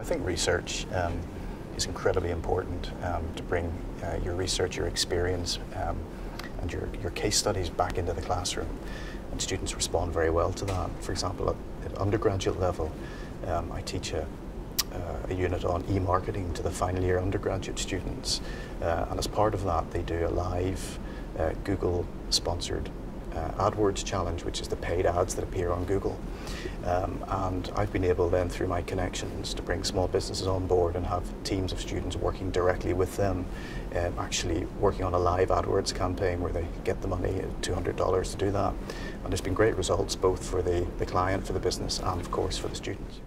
I think research um, is incredibly important um, to bring uh, your research, your experience, um, and your, your case studies back into the classroom. And students respond very well to that. For example, at, at undergraduate level, um, I teach a, uh, a unit on e-marketing to the final year undergraduate students. Uh, and as part of that, they do a live uh, Google-sponsored uh, AdWords challenge, which is the paid ads that appear on Google. Um, and I've been able then, through my connections, to bring small businesses on board and have teams of students working directly with them, um, actually working on a live AdWords campaign where they get the money, $200 to do that. And there's been great results both for the, the client, for the business, and of course for the students.